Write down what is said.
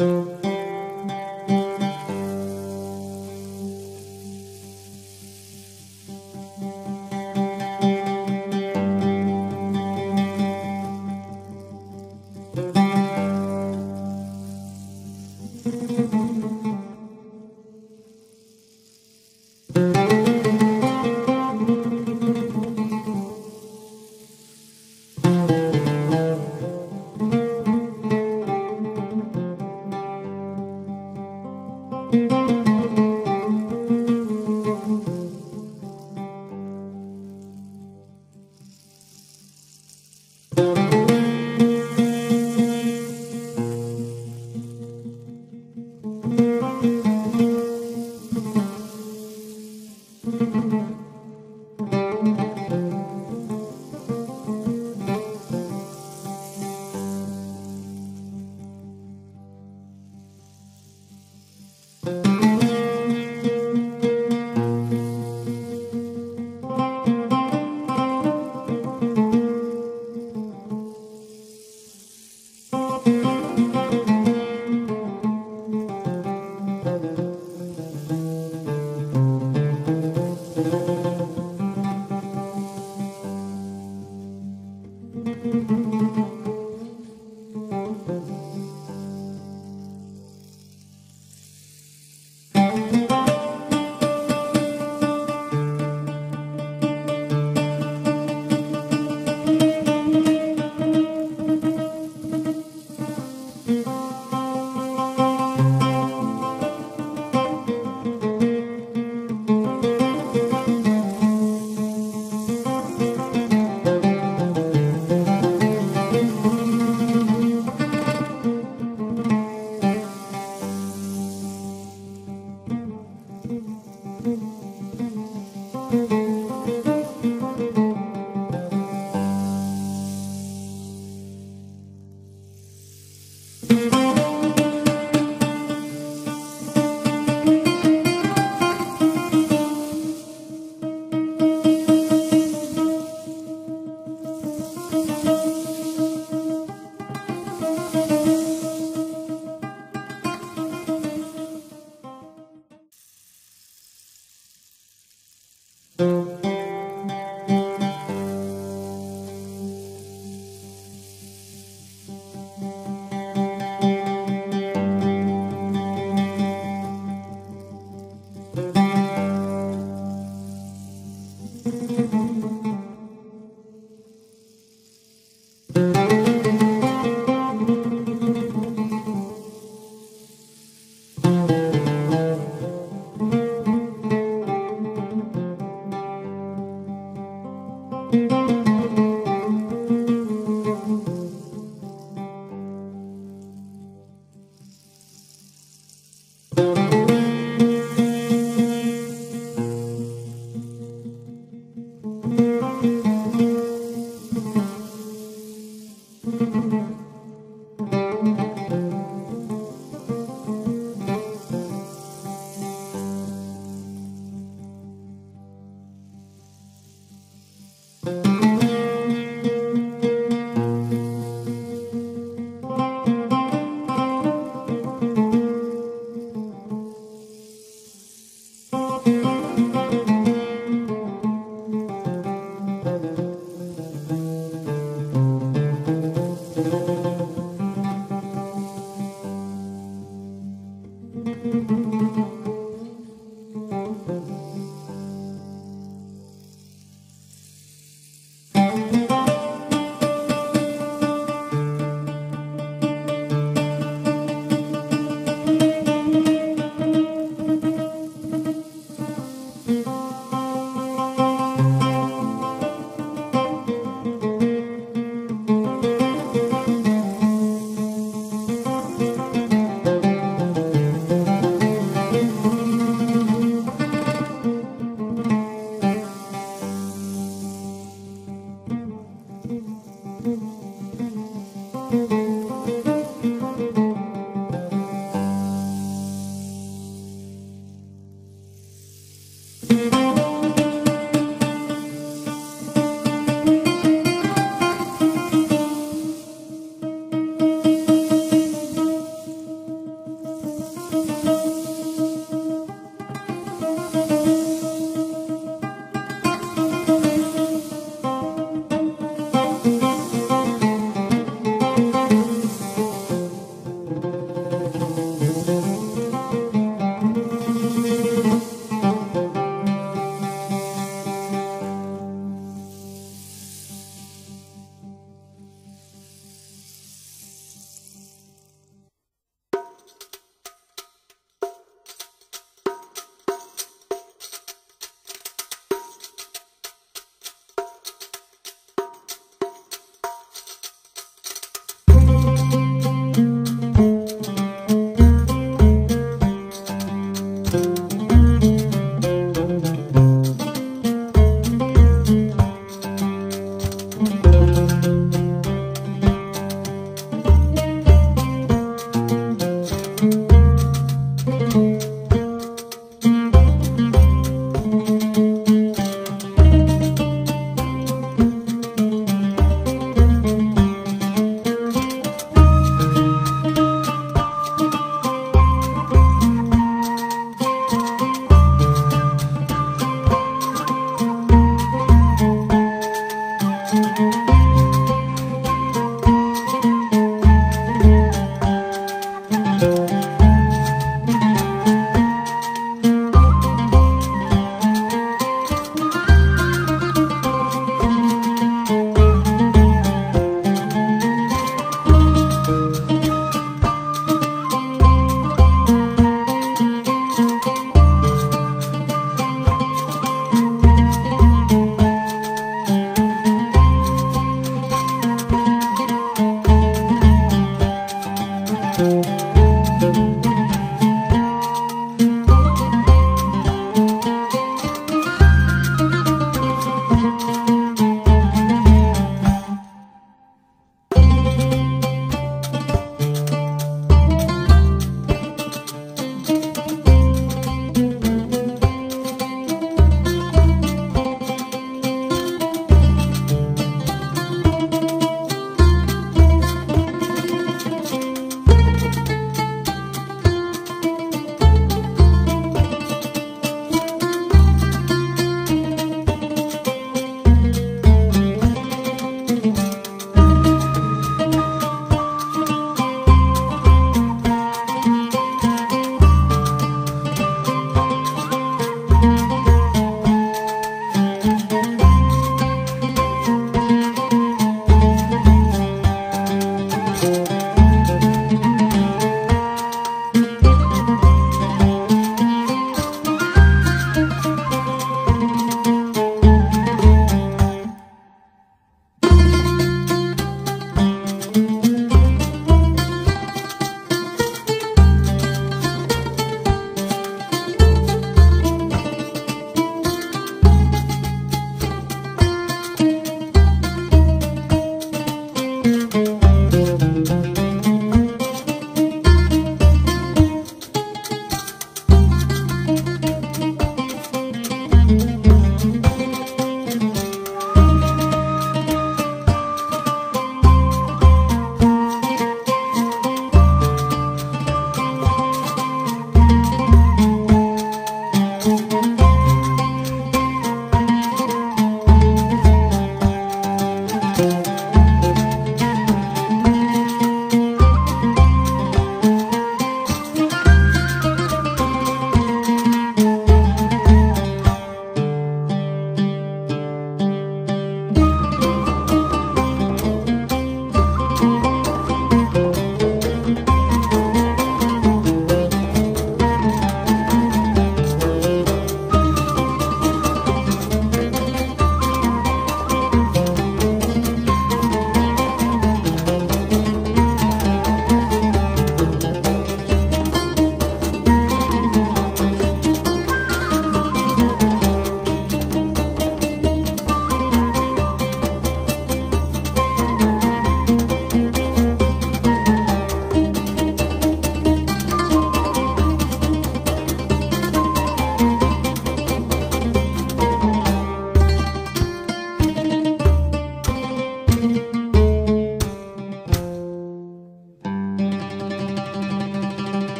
Música